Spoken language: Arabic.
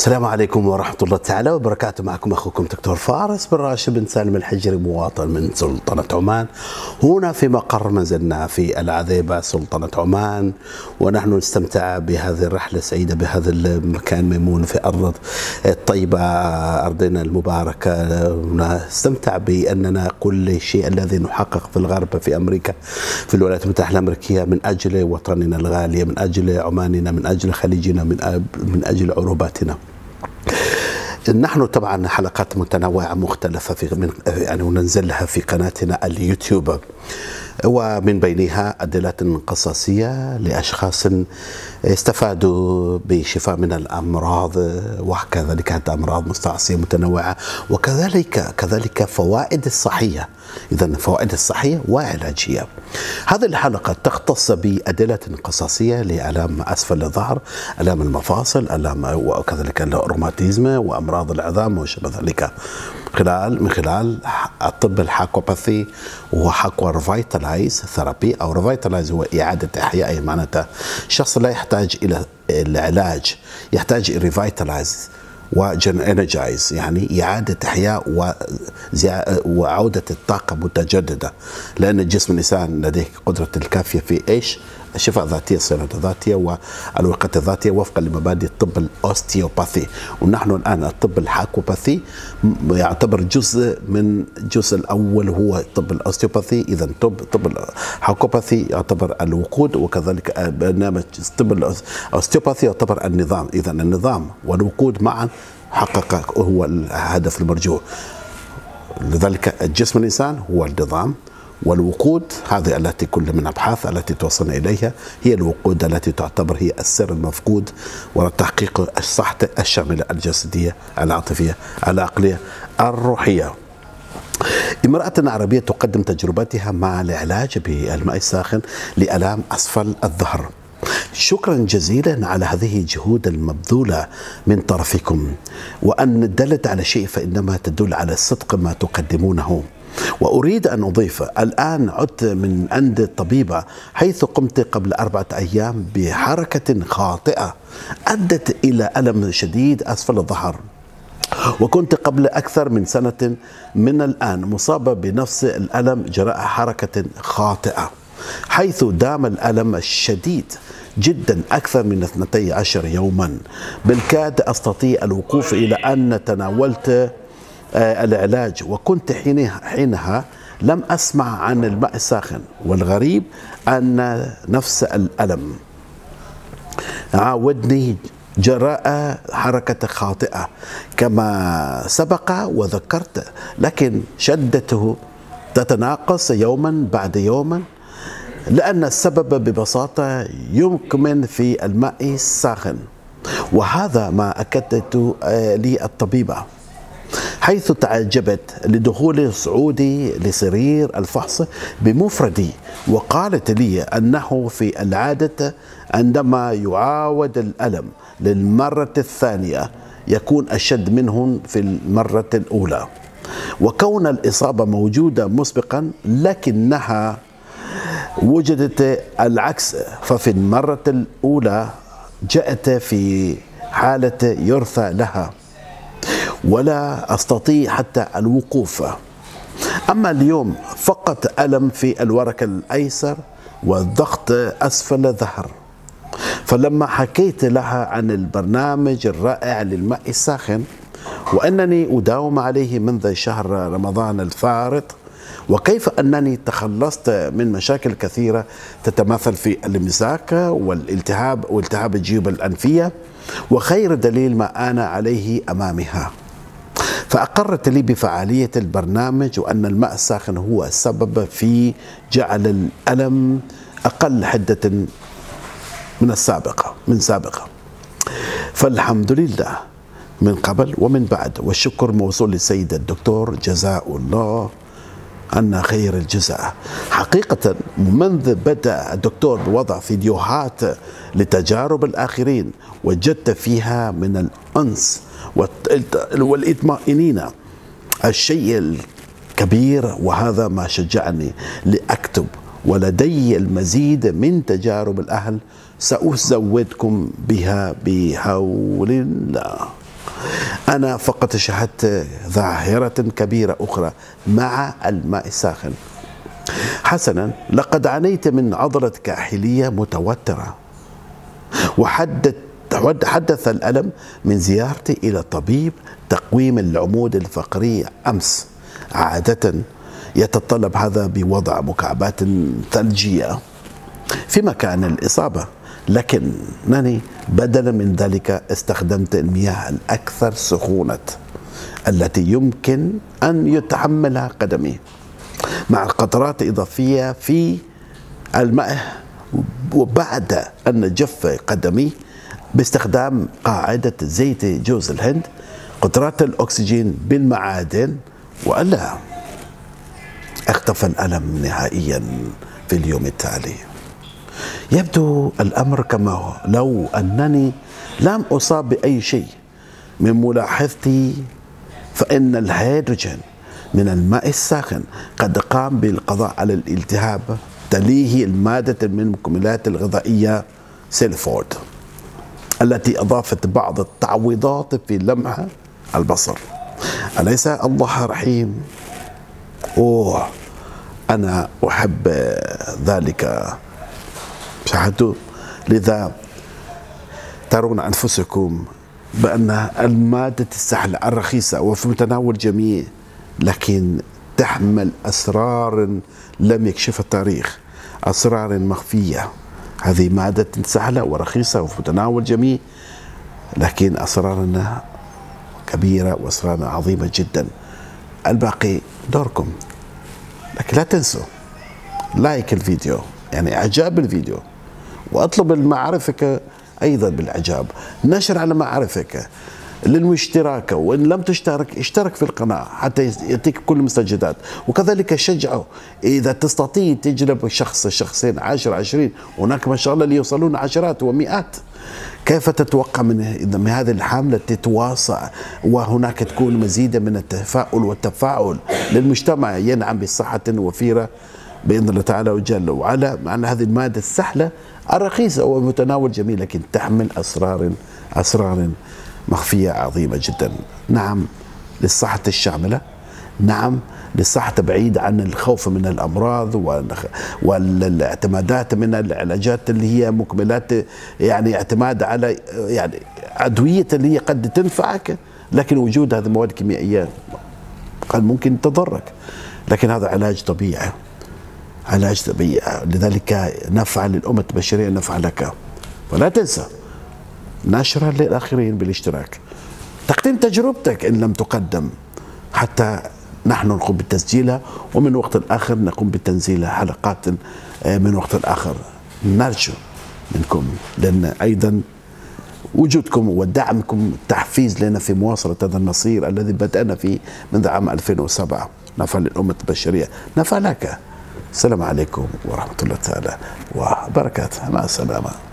السلام عليكم ورحمة الله تعالى وبركاته. معكم أخوكم دكتور فارس بن راشد بن سالم الحجري مواطن من سلطنة عمان. هنا في مقر منزلنا في العذيبة سلطنة عمان ونحن نستمتع بهذه الرحلة السعيدة بهذا المكان ميمون في أرض الطيبة أرضنا المباركة. نستمتع بأننا كل شيء الذي نحقق في الغرب في أمريكا في الولايات المتحدة الأمريكية من أجل وطننا الغالي من أجل عماننا من أجل خليجنا من أجل عروباتنا. نحن طبعا حلقات متنوعة مختلفة في يعني وننزلها في قناتنا اليوتيوب. ومن بينها أدلات قصصية لأشخاص استفادوا بشفاء من الأمراض وكذلك أمراض مستعصية متنوعة وكذلك كذلك فوائد الصحية إذا فوائد الصحية وعلاجية. هذه الحلقة تختص بأدلة قصصية لآلام أسفل الظهر آلام المفاصل آلام وكذلك الروماتيزم وأمراض العظام وشبه ذلك. خلال من خلال الطب الحاكوباثي وهو revitalize therapy أو revitalize هو إعادة احياء معناتها شخص لا يحتاج إلى العلاج يحتاج revitalize وجن energize يعني إعادة إحياء وعودة الطاقة متجددة لأن جسم الإنسان لديه قدرة الكافية في إيش؟ الشفاء الذاتيه الصيانة الذاتيه والوقايه الذاتيه وفقا لمبادئ الطب الأوستيوباثي. ونحن الآن الطب الحاكوباثي يعتبر جزء من الجزء الأول هو الطب الأوستيوباثي. اذا طب طب الحاكوباثي يعتبر الوقود وكذلك برنامج الطب الأوستيوباثي يعتبر النظام. اذا النظام والوقود معا حقق هو الهدف المرجو لذلك الجسم الإنسان هو النظام. والوقود هذه التي كل من أبحاث التي توصلنا إليها هي الوقود التي تعتبر هي السر المفقود وراء تحقيق الصحة الشاملة الجسدية العاطفية العقلية الروحية. امرأة عربية تقدم تجربتها مع العلاج بالماء الساخن لآلام أسفل الظهر. شكرا جزيلا على هذه الجهود المبذولة من طرفكم. وأن دلت على شيء فإنما تدل على صدق ما تقدمونه. وأريد أن أضيف الآن عدت من عند الطبيبة حيث قمت قبل أربعة أيام بحركة خاطئة أدت إلى ألم شديد أسفل الظهر. وكنت قبل أكثر من سنة من الآن مصابة بنفس الألم جراء حركة خاطئة حيث دام الألم الشديد جدا أكثر من 12 يوما. بالكاد أستطيع الوقوف إلى أن تناولت العلاج. وكنت حينها, حينها لم أسمع عن الماء الساخن والغريب أن نفس الألم. عاودني جراء حركة خاطئة كما سبق وذكرت لكن شدته تتناقص يوما بعد يوم لأن السبب ببساطة يمكن في الماء الساخن. وهذا ما أكدته آه، لي الطبيبة. حيث تعجبت لدخول صعودي لسرير الفحص بمفردي وقالت لي أنه في العادة عندما يعاود الألم للمرة الثانية يكون أشد منه في المرة الأولى. وكون الإصابة موجودة مسبقا لكنها وجدت العكس. ففي المرة الأولى جاءت في حالة يرثى لها. ولا أستطيع حتى الوقوف. أما اليوم فقط ألم في الورك الأيسر والضغط أسفل الظهر. فلما حكيت لها عن البرنامج الرائع للماء الساخن وأنني أداوم عليه منذ شهر رمضان الفارط وكيف أنني تخلصت من مشاكل كثيرة تتمثل في الامساك والالتهاب والتهاب الجيوب الأنفية وخير دليل ما أنا عليه أمامها. فأقرت لي بفعالية البرنامج وأن الماء الساخن هو السبب في جعل الألم أقل حدة من السابقة من سابقة. فالحمد لله من قبل ومن بعد والشكر موصول للسيد الدكتور جزاء الله عنا خير الجزاء. حقيقة منذ بدأ الدكتور بوضع فيديوهات لتجارب الآخرين وجدت فيها من الأنس والإطمئنين. الشيء الكبير وهذا ما شجعني لأكتب ولدي المزيد من تجارب الأهل سأزودكم بها بحول الله. أنا فقط شاهدت ظاهرة كبيرة أخرى مع الماء الساخن. حسنا لقد عانيت من عضلة كاحلية متوترة وحدث حدث الألم من زيارتي إلى طبيب تقويم العمود الفقري أمس. عادة يتطلب هذا بوضع مكعبات ثلجية في مكان الإصابة. لكنني بدلا من ذلك استخدمت المياه الأكثر سخونة التي يمكن أن يتحملها قدمي مع قطرات إضافية في الماء وبعد أن نجف قدمي باستخدام قاعدة زيت جوز الهند قطرات الأكسجين بالمعادن وألا. اختفى الألم نهائيا في اليوم التالي. يبدو الأمر كما هو. لو أنني لم أصاب بأي شيء من ملاحظتي فإن الهيدروجين من الماء الساخن قد قام بالقضاء على الالتهاب تليه المادة من المكملات الغذائية سيلفورد التي أضافت بعض التعويضات في لمح البصر. أليس الله رحيم؟ أوه أنا أحب ذلك. شاهدوا لذا ترون أنفسكم بأن المادة السهلة الرخيصة وفي متناول الجميع لكن تحمل أسرار لم يكشفها التاريخ. أسرار مخفية. هذه مادة سهلة ورخيصة وفي متناول الجميع لكن أسرارنا كبيرة وأسرارنا عظيمة جدا. الباقي دوركم. لكن لا تنسوا لايك الفيديو يعني إعجاب الفيديو. وأطلب المعرفة أيضا بالإعجاب. نشر على معرفك للاشتراك وإن لم تشترك اشترك في القناة حتى يأتيك كل المستجدات. وكذلك شجعوا إذا تستطيع تجلب شخص شخصين عشر عشرين. هناك ما شاء الله اللي يوصلون عشرات ومئات. كيف تتوقع من هذه الحملة تتواصى وهناك تكون مزيدا من التفاؤل والتفاعل للمجتمع ينعم بصحة وفيرة؟ بإذن الله تعالى وجل وعلا مع هذه المادة السهلة الرخيصة ومتناول جميل لكن تحمل أسرار أسرار مخفية عظيمة جدا. نعم للصحة الشاملة نعم للصحة بعيد عن الخوف من الأمراض والاعتمادات من العلاجات اللي هي مكملات يعني اعتماد على يعني أدوية اللي هي قد تنفعك لكن وجود هذه المواد الكيميائية قد ممكن تضرك. لكن هذا علاج طبيعي. طبيعي لذلك نفع للأمة البشرية نفع لك. ولا تنسى نشرها للآخرين بالاشتراك. تقديم تجربتك إن لم تقدم. حتى نحن نقوم بتسجيلها ومن وقت آخر نقوم بتنزيل حلقات آه، من وقت آخر. نرجو منكم لأن أيضا وجودكم ودعمكم تحفيز لنا في مواصلة هذا المصير الذي بدأنا فيه منذ عام 2007 نفع للأمة البشرية. نفع لك السلام عليكم ورحمة الله تعالى وبركاته. مع السلامة.